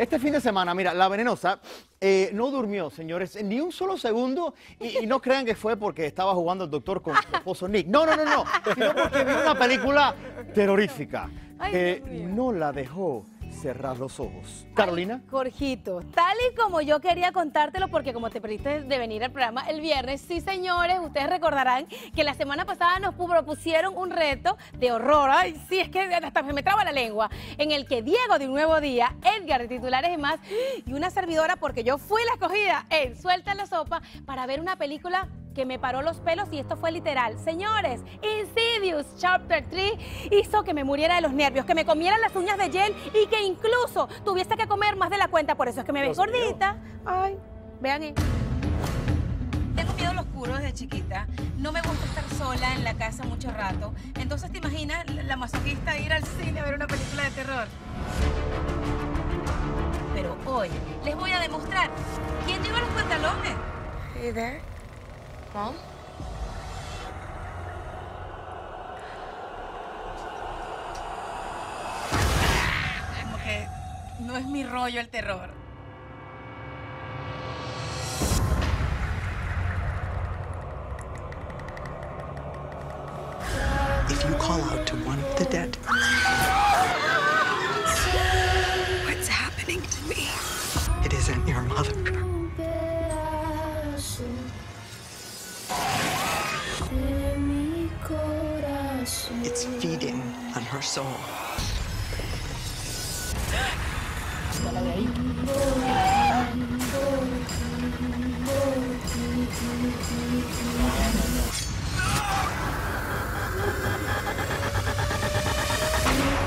Este fin de semana, mira, la venenosa eh, no durmió, señores, ni un solo segundo. Y, no crean que fue porque estaba jugando el doctor con su esposo Nick. No, no, no, no. Sino porque vio una película terrorífica que no la dejó cerrar los ojos. Carolina. Jorgito, tal y como yo quería contártelo, porque como te pediste de venir al programa el viernes, sí señores, ustedes recordarán que la semana pasada nos propusieron un reto de horror, ay, sí, es que hasta me traba la lengua, en el que Diego de Un Nuevo Día, Edgar de Titulares y más, y una servidora, porque yo fui la escogida en Suelta la Sopa, para ver una película que me paró los pelos y esto fue literal. Señores, Insidious Chapter 3 hizo que me muriera de los nervios, que me comieran las uñas de gel y que incluso tuviese que comer más de la cuenta. Por eso es que me ves gordita. Ay, vean ahí. Tengo miedo al oscuro desde chiquita. No me gusta estar sola en la casa mucho rato. Entonces, ¿te imaginas la masoquista ir al cine a ver una película de terror? Pero hoy les voy a demostrar quién lleva los pantalones. Hey there. Mom? Como que no es mi rollo el terror. If you call out to one of the dead, Feeding on her soul.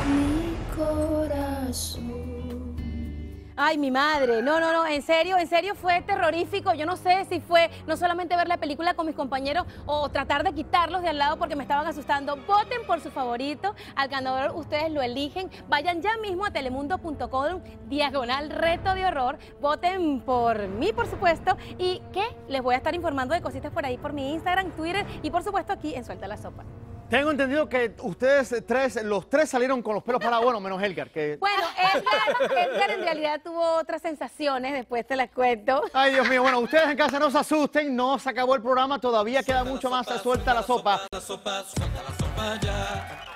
Mi corazón. Ay, mi madre. No, no, no. En serio, en serio fue terrorífico. Yo no sé si fue no solamente ver la película con mis compañeros o tratar de quitarlos de al lado porque me estaban asustando. Voten por su favorito. Al ganador ustedes lo eligen. Vayan ya mismo a telemundo.com diagonal reto de horror. Voten por mí, por supuesto. Y que les voy a estar informando de cositas por ahí por mi Instagram, Twitter y por supuesto aquí en Suelta la Sopa. Tengo entendido que ustedes tres, los tres salieron con los pelos parados, bueno, menos Edgar. Que... Bueno, Edgar, en realidad tuvo otras sensaciones, después te las cuento. Ay, Dios mío, bueno, ustedes en casa no se asusten, no se acabó el programa, todavía queda mucho más, suelta la sopa. La sopa, suelta la sopa ya.